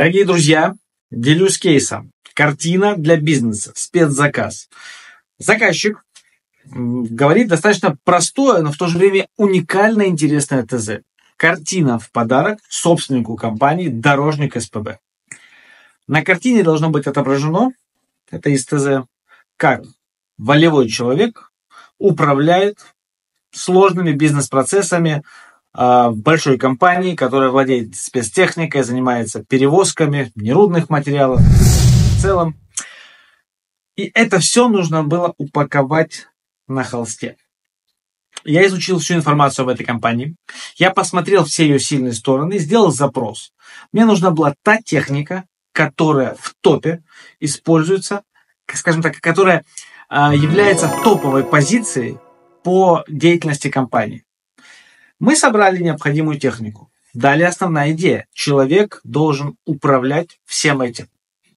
Дорогие друзья, делюсь кейсом. Картина для бизнеса, спецзаказ. Заказчик говорит достаточно простое, но в то же время уникально интересное ТЗ. Картина в подарок собственнику компании «Дорожник СПБ». На картине должно быть отображено, это из ТЗ, как волевой человек управляет сложными бизнес-процессами в большой компании, которая владеет спецтехникой, занимается перевозками нерудных материалов в целом. И это все нужно было упаковать на холсте. Я изучил всю информацию об этой компании. Я посмотрел все ее сильные стороны, сделал запрос. Мне нужна была та техника, которая в топе используется, скажем так, которая а, является топовой позицией по деятельности компании. Мы собрали необходимую технику. Далее основная идея. Человек должен управлять всем этим.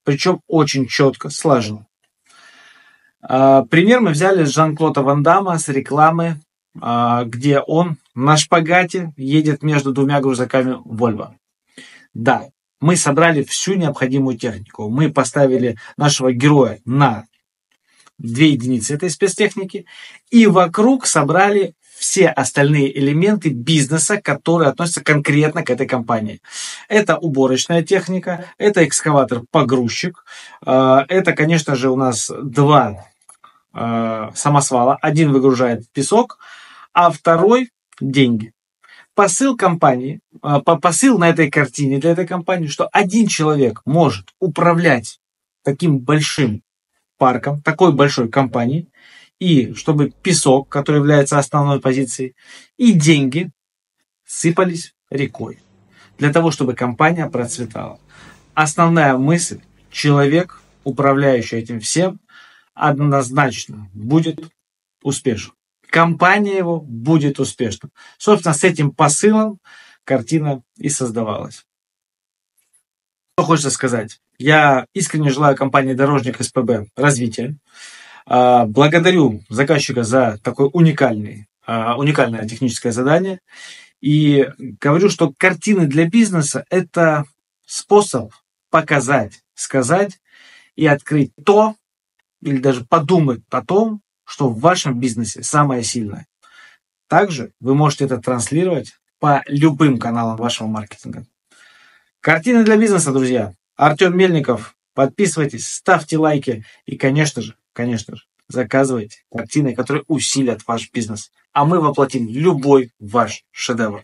Причем очень четко, слаженно. А, пример мы взяли с Жан-Клода Ван Дамма с рекламы, а, где он на шпагате едет между двумя грузаками Volvo. Да, мы собрали всю необходимую технику. Мы поставили нашего героя на две единицы этой спецтехники и вокруг собрали все остальные элементы бизнеса, которые относятся конкретно к этой компании. Это уборочная техника, это экскаватор-погрузчик, а, это, конечно же, у нас два а, самосвала. Один выгружает песок, а второй – деньги. Посыл компании, а, посыл на этой картине для этой компании, что один человек может управлять таким большим парком, такой большой компанией, и чтобы песок, который является основной позицией, и деньги сыпались рекой для того, чтобы компания процветала. Основная мысль – человек, управляющий этим всем, однозначно будет успешен. Компания его будет успешна. Собственно, с этим посылом картина и создавалась. Что хочется сказать? Я искренне желаю компании «Дорожник СПБ» развития. А, благодарю заказчика за такое уникальный, а, уникальное техническое задание. И говорю, что картины для бизнеса – это способ показать, сказать и открыть то, или даже подумать о том, что в вашем бизнесе самое сильное. Также вы можете это транслировать по любым каналам вашего маркетинга. Картины для бизнеса, друзья. Артем Мельников. Подписывайтесь, ставьте лайки и, конечно же, конечно же, заказывайте картины, которые усилят ваш бизнес. А мы воплотим любой ваш шедевр.